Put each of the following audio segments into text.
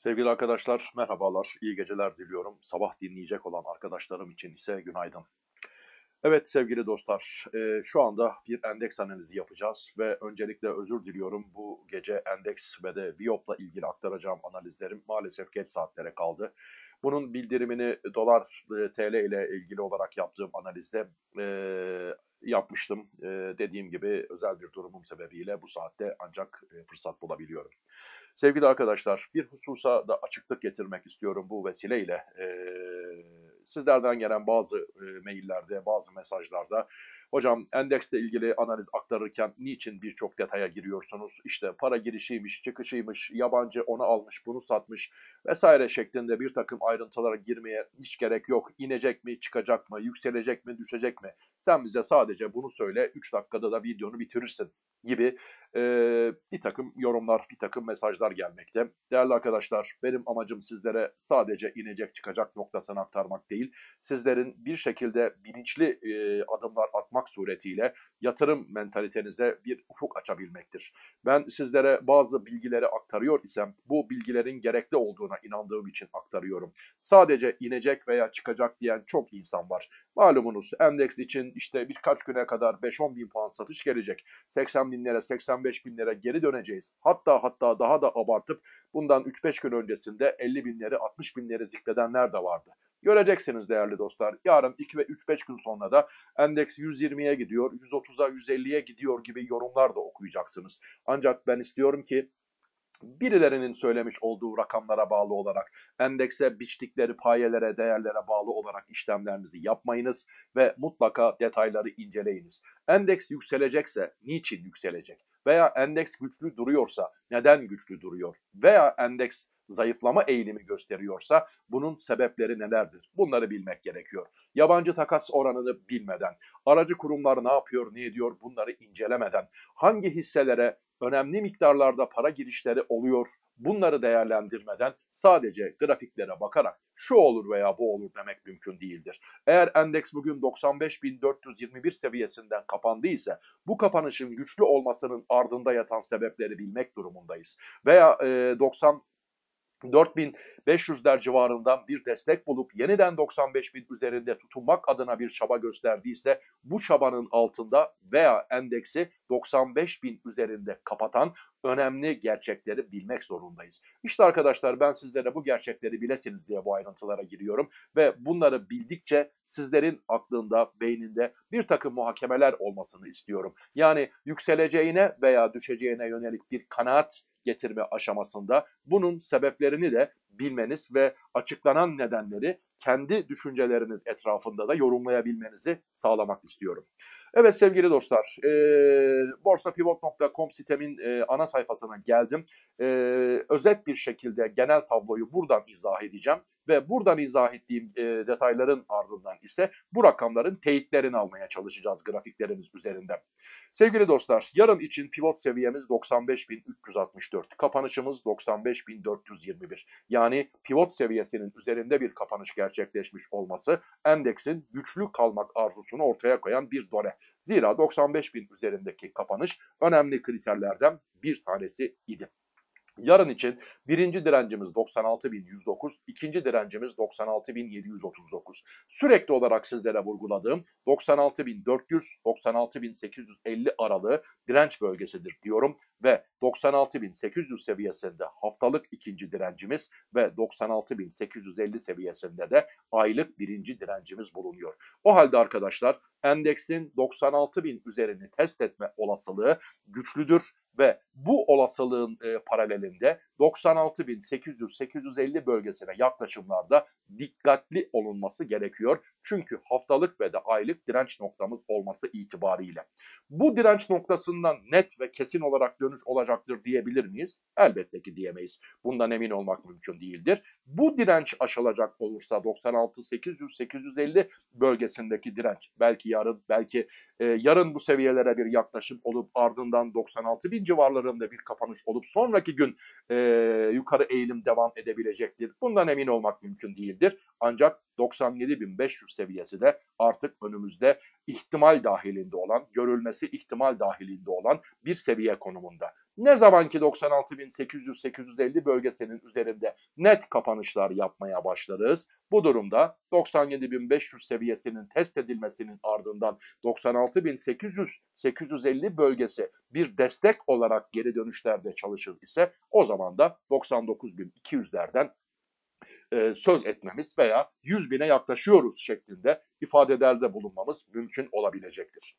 Sevgili arkadaşlar merhabalar, iyi geceler diliyorum. Sabah dinleyecek olan arkadaşlarım için ise günaydın. Evet sevgili dostlar, e, şu anda bir endeks analizi yapacağız ve öncelikle özür diliyorum. Bu gece endeks ve de Viop'la ilgili aktaracağım analizlerim maalesef geç saatlere kaldı. Bunun bildirimini dolar e, TL ile ilgili olarak yaptığım analizde e, yapmıştım. E, dediğim gibi özel bir durumum sebebiyle bu saatte ancak e, fırsat bulabiliyorum. Sevgili arkadaşlar bir hususa da açıklık getirmek istiyorum bu vesileyle. E, sizlerden gelen bazı e, maillerde, bazı mesajlarda hocam endekste ilgili analiz aktarırken niçin birçok detaya giriyorsunuz? İşte para girişiymiş, çıkışıymış, yabancı onu almış, bunu satmış vesaire şeklinde bir takım ayrıntılara girmeye hiç gerek yok. İnecek mi, çıkacak mı, yükselecek mi, düşecek mi? Sen bize sadece bunu söyle, 3 dakikada da videonu bitirirsin gibi e, bir takım yorumlar, bir takım mesajlar gelmekte. Değerli arkadaşlar, benim amacım sizlere sadece inecek çıkacak noktasını aktarmak değil, sizlerin bir şekilde bilinçli e, adımlar atmak suretiyle yatırım mentalitenize bir ufuk açabilmektir. Ben sizlere bazı bilgileri aktarıyor isem bu bilgilerin gerekli olduğuna inandığım için aktarıyorum. Sadece inecek veya çıkacak diyen çok insan var. Malumunuz endeks için işte birkaç güne kadar 5-10 bin puan satış gelecek. 80 binlere 85 binlere geri döneceğiz. Hatta hatta daha da abartıp bundan 3-5 gün öncesinde 50 binleri 60 binleri zikredenler de vardı. Göreceksiniz değerli dostlar. Yarın 2 ve 3-5 gün sonra da endeks 120'ye gidiyor, 130'a, 150'ye gidiyor gibi yorumlar da okuyacaksınız. Ancak ben istiyorum ki birilerinin söylemiş olduğu rakamlara bağlı olarak endekse biçtikleri payelere, değerlere bağlı olarak işlemlerinizi yapmayınız ve mutlaka detayları inceleyiniz. Endeks yükselecekse niçin yükselecek? Veya endeks güçlü duruyorsa neden güçlü duruyor? Veya endeks zayıflama eğilimi gösteriyorsa bunun sebepleri nelerdir? Bunları bilmek gerekiyor. Yabancı takas oranını bilmeden, aracı kurumlar ne yapıyor, ne ediyor bunları incelemeden, hangi hisselere önemli miktarlarda para girişleri oluyor. Bunları değerlendirmeden sadece grafiklere bakarak şu olur veya bu olur demek mümkün değildir. Eğer endeks bugün 95.421 seviyesinden kapandıysa bu kapanışın güçlü olmasının ardında yatan sebepleri bilmek durumundayız. Veya e, 90 4500'ler civarından bir destek bulup yeniden 95 bin üzerinde tutunmak adına bir çaba gösterdiyse bu çabanın altında veya endeksi 95 bin üzerinde kapatan önemli gerçekleri bilmek zorundayız. İşte arkadaşlar ben sizlere bu gerçekleri bilesiniz diye bu ayrıntılara giriyorum ve bunları bildikçe sizlerin aklında, beyninde bir takım muhakemeler olmasını istiyorum. Yani yükseleceğine veya düşeceğine yönelik bir kanaat getirme aşamasında. Bunun sebeplerini de bilmeniz ve açıklanan nedenleri kendi düşünceleriniz etrafında da yorumlayabilmenizi sağlamak istiyorum. Evet sevgili dostlar, e, borsapivot.com sitemin e, ana sayfasına geldim. E, özet bir şekilde genel tabloyu buradan izah edeceğim ve buradan izah ettiğim e, detayların ardından ise bu rakamların teyitlerini almaya çalışacağız grafiklerimiz üzerinde. Sevgili dostlar, yarın için pivot seviyemiz 95.364, kapanışımız 95.421. Yani pivot seviyesinin üzerinde bir kapanış gerçekleşmiş olması endeksin güçlü kalmak arzusunu ortaya koyan bir done. Zira 95.000 üzerindeki kapanış önemli kriterlerden bir tanesi idi. Yarın için birinci direncimiz 96.109, ikinci direncimiz 96.739. Sürekli olarak sizlere vurguladığım 96.400, 96.850 aralığı direnç bölgesidir diyorum ve 96.800 seviyesinde haftalık ikinci direncimiz ve 96.850 seviyesinde de aylık birinci direncimiz bulunuyor. O halde arkadaşlar endeksin 96.000 üzerini test etme olasılığı güçlüdür ve bu olasılığın e, paralelinde 96.800-850 bölgesine yaklaşımlarda dikkatli olunması gerekiyor. Çünkü haftalık ve de aylık direnç noktamız olması itibariyle. Bu direnç noktasından net ve kesin olarak dönüş olacaktır diyebilir miyiz? Elbette ki diyemeyiz. Bundan emin olmak mümkün değildir. Bu direnç aşılacak olursa 96.800-850 bölgesindeki direnç belki yarın belki e, yarın bu seviyelere bir yaklaşım olup ardından 96.000 civarlarında bir kapanış olup sonraki gün e, yukarı eğilim devam edebilecektir. Bundan emin olmak mümkün değildir. Ancak 97.500 seviyesi de artık önümüzde ihtimal dahilinde olan, görülmesi ihtimal dahilinde olan bir seviye konumunda. Ne zamanki 96.800-850 bölgesinin üzerinde net kapanışlar yapmaya başlarız. Bu durumda 97.500 seviyesinin test edilmesinin ardından 96.800-850 bölgesi bir destek olarak geri dönüşlerde çalışır ise o zaman da 99.200'lerden e, söz etmemiz veya 100 bine yaklaşıyoruz şeklinde ifadelerde bulunmamız mümkün olabilecektir.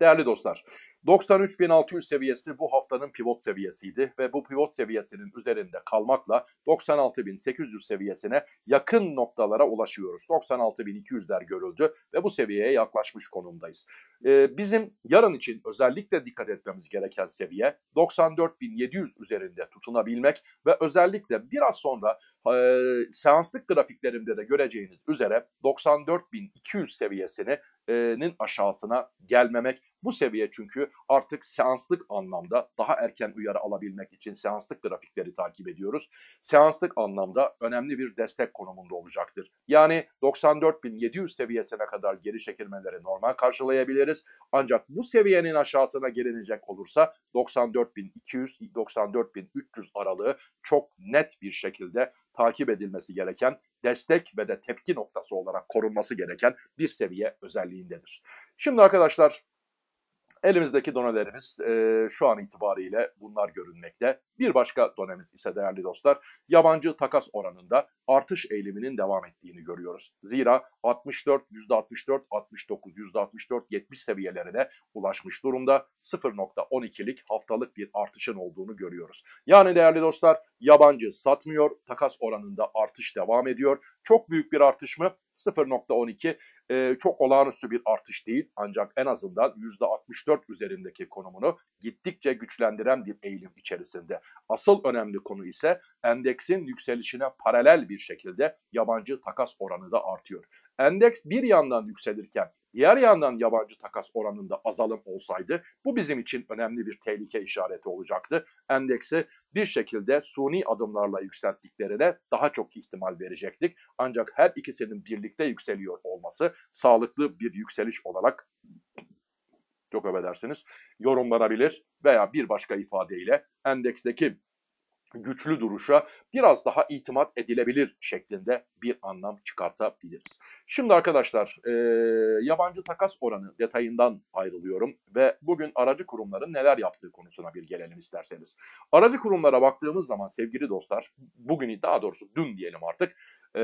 Değerli dostlar, 93.600 seviyesi bu haftanın pivot seviyesiydi ve bu pivot seviyesinin üzerinde kalmakla 96.800 seviyesine yakın noktalara ulaşıyoruz. 96.200'ler görüldü ve bu seviyeye yaklaşmış konumdayız. Ee, bizim yarın için özellikle dikkat etmemiz gereken seviye 94.700 üzerinde tutunabilmek ve özellikle biraz sonra e, seanslık grafiklerimde de göreceğiniz üzere 94.200 seviyesinin aşağısına gelmemek. Bu seviye çünkü artık seanslık anlamda daha erken uyarı alabilmek için seanslık grafikleri takip ediyoruz. Seanslık anlamda önemli bir destek konumunda olacaktır. Yani 94.700 seviyesine kadar geri çekilmeleri normal karşılayabiliriz. Ancak bu seviyenin aşağısına gelinecek olursa 94.200-94.300 aralığı çok net bir şekilde takip edilmesi gereken destek ve de tepki noktası olarak korunması gereken bir seviye özelliğindedir. Şimdi arkadaşlar Elimizdeki donelerimiz e, şu an itibariyle bunlar görünmekte. Bir başka donemiz ise değerli dostlar yabancı takas oranında artış eğiliminin devam ettiğini görüyoruz. Zira 64, %64, 69, %64, 70 seviyelerine ulaşmış durumda 0.12'lik haftalık bir artışın olduğunu görüyoruz. Yani değerli dostlar yabancı satmıyor, takas oranında artış devam ediyor. Çok büyük bir artış mı? 0.12 e, çok olağanüstü bir artış değil ancak en azından %64 üzerindeki konumunu gittikçe güçlendiren bir eğilim içerisinde. Asıl önemli konu ise endeksin yükselişine paralel bir şekilde yabancı takas oranı da artıyor. Endeks bir yandan yükselirken diğer yandan yabancı takas oranında azalım olsaydı bu bizim için önemli bir tehlike işareti olacaktı. Endeksi bir şekilde suni adımlarla yükselttiklerine daha çok ihtimal verecektik. Ancak her ikisinin birlikte yükseliyor olması sağlıklı bir yükseliş olarak çok affedersiniz yorumlanabilir veya bir başka ifadeyle endeksteki güçlü duruşa biraz daha itimat edilebilir şeklinde bir anlam çıkartabiliriz. Şimdi arkadaşlar e, yabancı takas oranı detayından ayrılıyorum ve bugün aracı kurumların neler yaptığı konusuna bir gelelim isterseniz. Aracı kurumlara baktığımız zaman sevgili dostlar bugün daha doğrusu dün diyelim artık e,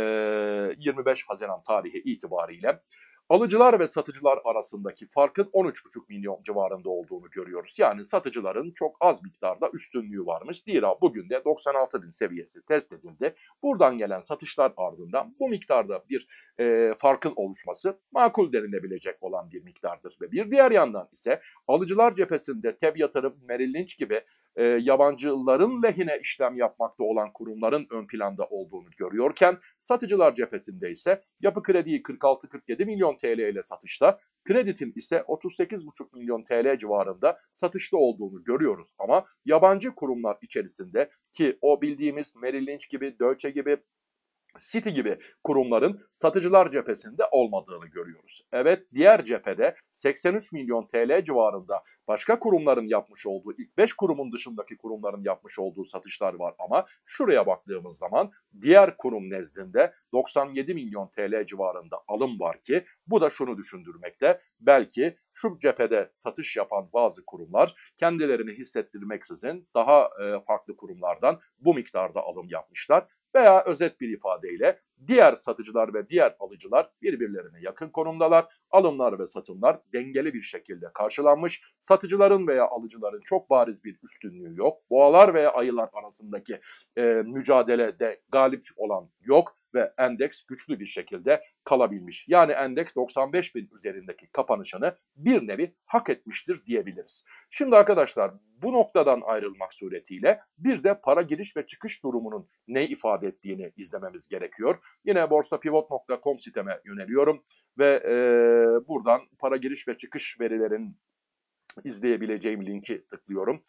25 Haziran tarihi itibariyle Alıcılar ve satıcılar arasındaki farkın 13,5 milyon civarında olduğunu görüyoruz. Yani satıcıların çok az miktarda üstünlüğü varmış. Zira bugün de 96 bin seviyesi test edildi. Buradan gelen satışlar ardından bu miktarda bir e, farkın oluşması makul denilebilecek olan bir miktardır. Ve bir diğer yandan ise alıcılar cephesinde TEB yatırım, Merrill Lynch gibi e, yabancıların lehine işlem yapmakta olan kurumların ön planda olduğunu görüyorken satıcılar cephesinde ise yapı krediyi 46-47 milyon TL ile satışta, kreditin ise 38,5 milyon TL civarında satışta olduğunu görüyoruz. Ama yabancı kurumlar içerisinde ki o bildiğimiz Merrill Lynch gibi, Deutsche gibi, City gibi kurumların satıcılar cephesinde olmadığını görüyoruz. Evet diğer cephede 83 milyon TL civarında başka kurumların yapmış olduğu ilk 5 kurumun dışındaki kurumların yapmış olduğu satışlar var ama şuraya baktığımız zaman diğer kurum nezdinde 97 milyon TL civarında alım var ki bu da şunu düşündürmekte. Belki şu cephede satış yapan bazı kurumlar kendilerini hissettirmeksizin daha farklı kurumlardan bu miktarda alım yapmışlar veya özet bir ifadeyle diğer satıcılar ve diğer alıcılar birbirlerine yakın konumdalar. Alımlar ve satımlar dengeli bir şekilde karşılanmış. Satıcıların veya alıcıların çok bariz bir üstünlüğü yok. Boğalar veya ayılar arasındaki e, mücadelede galip olan yok ve endeks güçlü bir şekilde kalabilmiş. Yani endeks 95 bin üzerindeki kapanışını bir nevi hak etmiştir diyebiliriz. Şimdi arkadaşlar bu noktadan ayrılmak suretiyle bir de para giriş ve çıkış durumunun ne ifade ettiğini izlememiz gerekiyor. Yine borsapivot.com siteme yöneliyorum ve e, buradan para giriş ve çıkış verilerin izleyebileceğim linki tıklıyorum.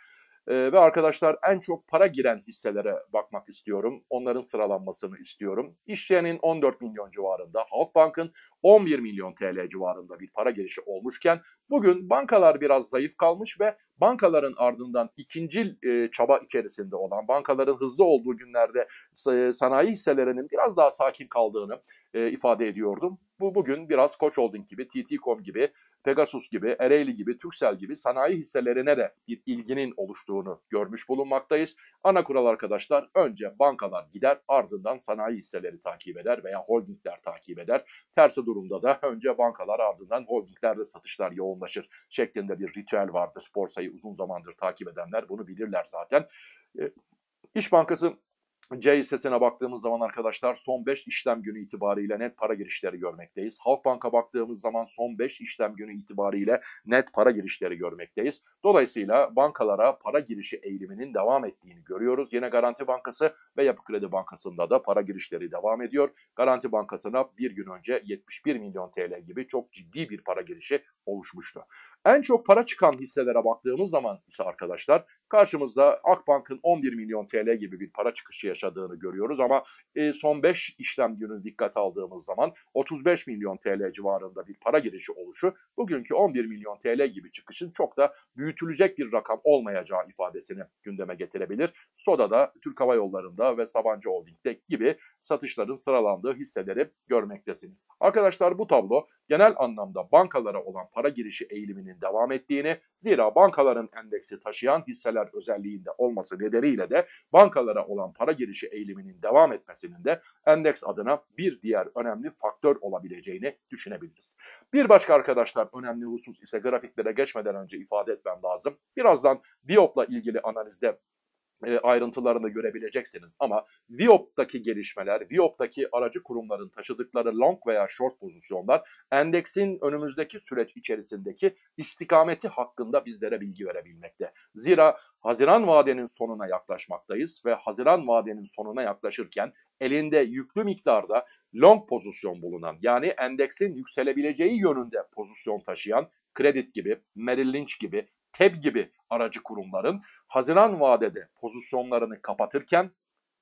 Ee, ve arkadaşlar en çok para giren hisselere bakmak istiyorum. Onların sıralanmasını istiyorum. İşçiyenin 14 milyon civarında, Halkbank'ın 11 milyon TL civarında bir para girişi olmuşken bugün bankalar biraz zayıf kalmış ve bankaların ardından ikinci e, çaba içerisinde olan, bankaların hızlı olduğu günlerde e, sanayi hisselerinin biraz daha sakin kaldığını e, ifade ediyordum. Bu bugün biraz Koç Holding gibi, TT.com gibi, Pegasus gibi, Ereğli gibi, Türksel gibi sanayi hisselerine de bir ilginin oluştuğunu görmüş bulunmaktayız. Ana kural arkadaşlar önce bankalar gider ardından sanayi hisseleri takip eder veya holdingler takip eder. Tersi durumda da önce bankalar ardından holdinglerde satışlar yoğunlaşır şeklinde bir ritüel vardır. Borsayı uzun zamandır takip edenler bunu bilirler zaten. E, İş Bankası C baktığımız zaman arkadaşlar son 5 işlem günü itibariyle net para girişleri görmekteyiz. Halkbank'a baktığımız zaman son 5 işlem günü itibariyle net para girişleri görmekteyiz. Dolayısıyla bankalara para girişi eğiliminin devam ettiğini görüyoruz. Yine Garanti Bankası ve Yapı Kredi Bankası'nda da para girişleri devam ediyor. Garanti Bankası'na bir gün önce 71 milyon TL gibi çok ciddi bir para girişi oluşmuştu. En çok para çıkan hisselere baktığımız zaman ise arkadaşlar karşımızda Akbank'ın 11 milyon TL gibi bir para çıkışı yaşadığını görüyoruz ama e, son 5 işlem günü dikkat aldığımız zaman 35 milyon TL civarında bir para girişi oluşu bugünkü 11 milyon TL gibi çıkışın çok da büyütülecek bir rakam olmayacağı ifadesini gündeme getirebilir. Soda'da, Türk Hava Yolları'nda ve Sabancı Holding'de gibi satışların sıralandığı hisseleri görmektesiniz. Arkadaşlar bu tablo genel anlamda bankalara olan para girişi eğiliminin devam ettiğini, zira bankaların endeksi taşıyan hisseler özelliğinde olması nedeniyle de bankalara olan para girişi eğiliminin devam etmesinin de endeks adına bir diğer önemli faktör olabileceğini düşünebiliriz. Bir başka arkadaşlar önemli husus ise grafiklere geçmeden önce ifade etmem lazım. Birazdan Viop'la ilgili analizde ayrıntılarını görebileceksiniz. Ama Viop'taki gelişmeler, Viop'taki aracı kurumların taşıdıkları long veya short pozisyonlar endeksin önümüzdeki süreç içerisindeki istikameti hakkında bizlere bilgi verebilmekte. Zira Haziran vadenin sonuna yaklaşmaktayız ve Haziran vadenin sonuna yaklaşırken elinde yüklü miktarda long pozisyon bulunan yani endeksin yükselebileceği yönünde pozisyon taşıyan Credit gibi, Merrill Lynch gibi, TEB gibi aracı kurumların Haziran vadede pozisyonlarını kapatırken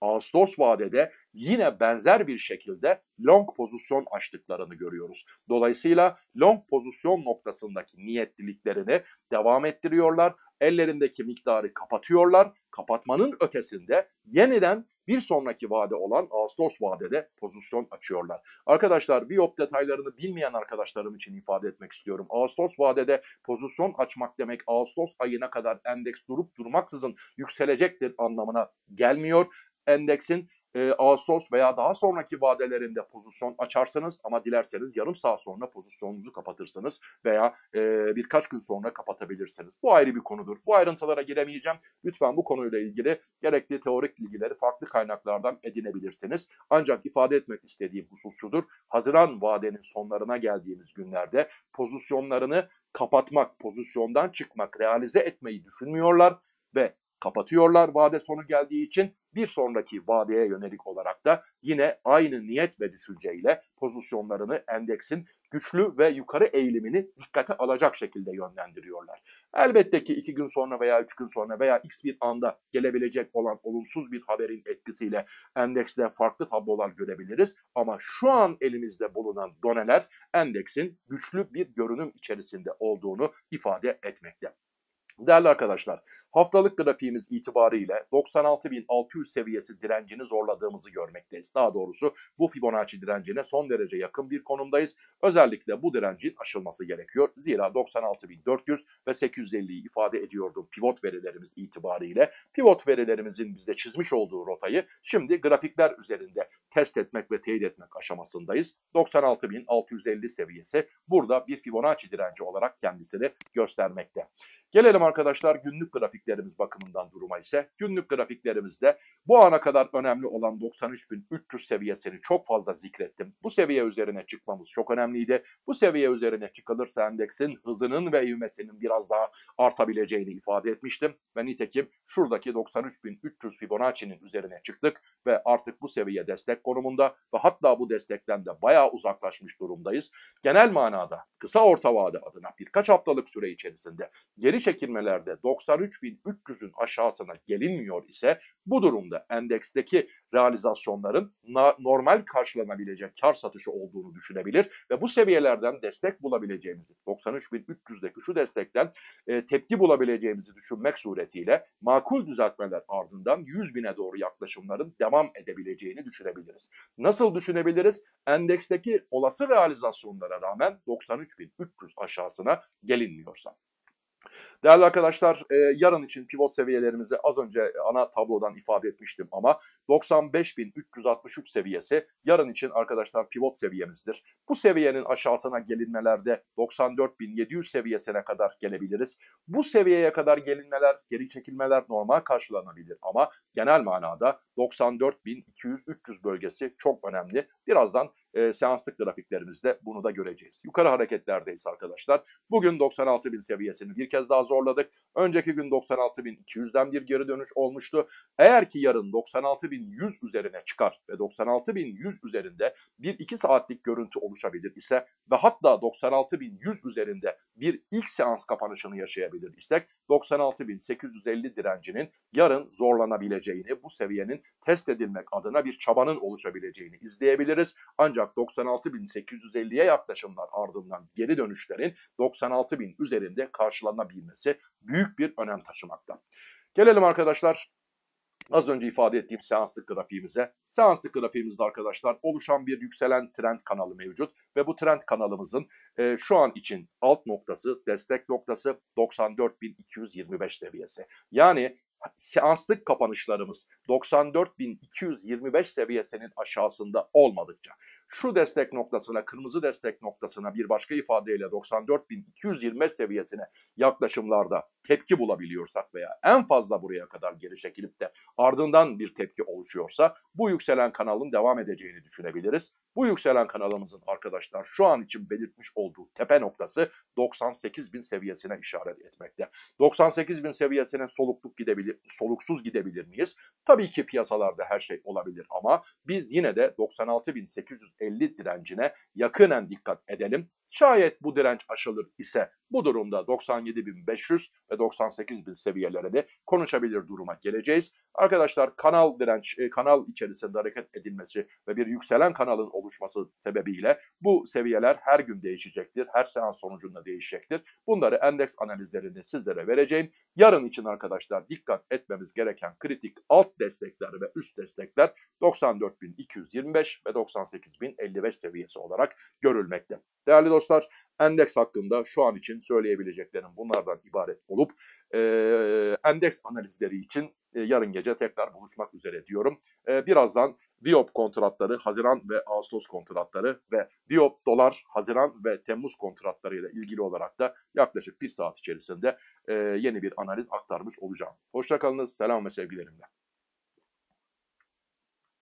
Ağustos vadede yine benzer bir şekilde long pozisyon açtıklarını görüyoruz. Dolayısıyla long pozisyon noktasındaki niyetliliklerini devam ettiriyorlar. Ellerindeki miktarı kapatıyorlar. Kapatmanın ötesinde yeniden bir sonraki vade olan Ağustos vadede pozisyon açıyorlar. Arkadaşlar Biop detaylarını bilmeyen arkadaşlarım için ifade etmek istiyorum. Ağustos vadede pozisyon açmak demek Ağustos ayına kadar endeks durup durmaksızın yükselecektir anlamına gelmiyor. Endeksin e, Ağustos veya daha sonraki vadelerinde pozisyon açarsınız ama dilerseniz yarım saat sonra pozisyonunuzu kapatırsınız veya e, birkaç gün sonra kapatabilirsiniz. Bu ayrı bir konudur. Bu ayrıntılara giremeyeceğim. Lütfen bu konuyla ilgili gerekli teorik bilgileri farklı kaynaklardan edinebilirsiniz. Ancak ifade etmek istediğim husus şudur. Haziran vadenin sonlarına geldiğimiz günlerde pozisyonlarını kapatmak, pozisyondan çıkmak, realize etmeyi düşünmüyorlar ve kapatıyorlar vade sonu geldiği için bir sonraki vadeye yönelik olarak da yine aynı niyet ve düşünceyle pozisyonlarını endeksin güçlü ve yukarı eğilimini dikkate alacak şekilde yönlendiriyorlar. Elbette ki iki gün sonra veya üç gün sonra veya x bir anda gelebilecek olan olumsuz bir haberin etkisiyle endekste farklı tablolar görebiliriz. Ama şu an elimizde bulunan doneler endeksin güçlü bir görünüm içerisinde olduğunu ifade etmekte. Değerli arkadaşlar, haftalık grafiğimiz itibariyle 96.600 seviyesi direncini zorladığımızı görmekteyiz. Daha doğrusu bu Fibonacci direncine son derece yakın bir konumdayız. Özellikle bu direncin aşılması gerekiyor. Zira 96.400 ve 850'yi ifade ediyordum pivot verilerimiz itibariyle. Pivot verilerimizin bize çizmiş olduğu rotayı şimdi grafikler üzerinde test etmek ve teyit etmek aşamasındayız. 96.650 seviyesi burada bir Fibonacci direnci olarak kendisini göstermekte. Gelelim arkadaşlar günlük grafiklerimiz bakımından duruma ise. Günlük grafiklerimizde bu ana kadar önemli olan 93.300 seviyesini çok fazla zikrettim. Bu seviye üzerine çıkmamız çok önemliydi. Bu seviye üzerine çıkılırsa endeksin hızının ve ivmesinin biraz daha artabileceğini ifade etmiştim. Ve nitekim şuradaki 93.300 Fibonacci'nin üzerine çıktık ve artık bu seviye destek konumunda ve hatta bu destekten de bayağı uzaklaşmış durumdayız. Genel manada kısa orta vade adına birkaç haftalık süre içerisinde geri çekilmelerde 93.300'ün aşağısına gelinmiyor ise bu durumda endeksteki realizasyonların normal karşılanabilecek kar satışı olduğunu düşünebilir ve bu seviyelerden destek bulabileceğimizi 93.300'deki şu destekten e, tepki bulabileceğimizi düşünmek suretiyle makul düzeltmeler ardından 100 bine doğru yaklaşımların devam edebileceğini düşünebiliriz. Nasıl düşünebiliriz? Endeksteki olası realizasyonlara rağmen 93.300 aşağısına gelinmiyorsa. Değerli arkadaşlar e, yarın için pivot seviyelerimizi az önce ana tablodan ifade etmiştim ama 95.363 seviyesi yarın için arkadaşlar pivot seviyemizdir. Bu seviyenin aşağısına gelinmelerde 94.700 seviyesine kadar gelebiliriz. Bu seviyeye kadar gelinmeler, geri çekilmeler normal karşılanabilir ama genel manada 94.200-300 bölgesi çok önemli. Birazdan e, seanslık grafiklerimizde bunu da göreceğiz. Yukarı hareketlerdeyiz arkadaşlar. Bugün 96.000 seviyesini bir kez daha zorladık. Önceki gün 96.200'den bir geri dönüş olmuştu. Eğer ki yarın 96.100 üzerine çıkar ve 96.100 üzerinde bir 2 saatlik görüntü oluşabilir ise ve hatta 96.100 üzerinde bir ilk seans kapanışını yaşayabilir isek 96.850 direncinin yarın zorlanabileceğini, bu seviyenin test edilmek adına bir çabanın oluşabileceğini izleyebiliriz. Ancak 96.850'ye yaklaşımlar ardından geri dönüşlerin 96.000 üzerinde karşılanabilmesi büyük bir önem taşımakta. Gelelim arkadaşlar Az önce ifade ettiğim seanslık grafiğimize. Seanslık grafiğimizde arkadaşlar oluşan bir yükselen trend kanalı mevcut. Ve bu trend kanalımızın e, şu an için alt noktası, destek noktası 94.225 seviyesi. Yani seanslık kapanışlarımız 94.225 seviyesinin aşağısında olmadıkça şu destek noktasına, kırmızı destek noktasına bir başka ifadeyle 94.225 seviyesine yaklaşımlarda tepki bulabiliyorsak veya en fazla buraya kadar geri çekilip de ardından bir tepki oluşuyorsa bu yükselen kanalın devam edeceğini düşünebiliriz. Bu yükselen kanalımızın arkadaşlar şu an için belirtmiş olduğu tepe noktası 98.000 seviyesine işaret etmekte. 98.000 seviyesine solukluk gidebilir, soluksuz gidebilir miyiz? Tabii ki piyasalarda her şey olabilir ama biz yine de 96.850 direncine yakınen dikkat edelim. Şayet bu direnç aşılır ise bu durumda 97.500 ve 98.000 seviyeleri de konuşabilir duruma geleceğiz. Arkadaşlar kanal direnç, e, kanal içerisinde hareket edilmesi ve bir yükselen kanalın oluşması sebebiyle bu seviyeler her gün değişecektir. Her seans sonucunda değişecektir. Bunları endeks analizlerinde sizlere vereceğim. Yarın için arkadaşlar dikkat etmemiz gereken kritik alt destekler ve üst destekler 94.225 ve 98.055 seviyesi olarak görülmekte. Değerli dostlar endeks hakkında şu an için söyleyebileceklerim bunlardan ibaret olup e, endeks analizleri için e, yarın gece tekrar buluşmak üzere diyorum. E, birazdan Viop kontratları, Haziran ve Ağustos kontratları ve Viop dolar, Haziran ve Temmuz kontratları ile ilgili olarak da yaklaşık bir saat içerisinde e, yeni bir analiz aktarmış olacağım. Hoşçakalınız, selam ve sevgilerimle.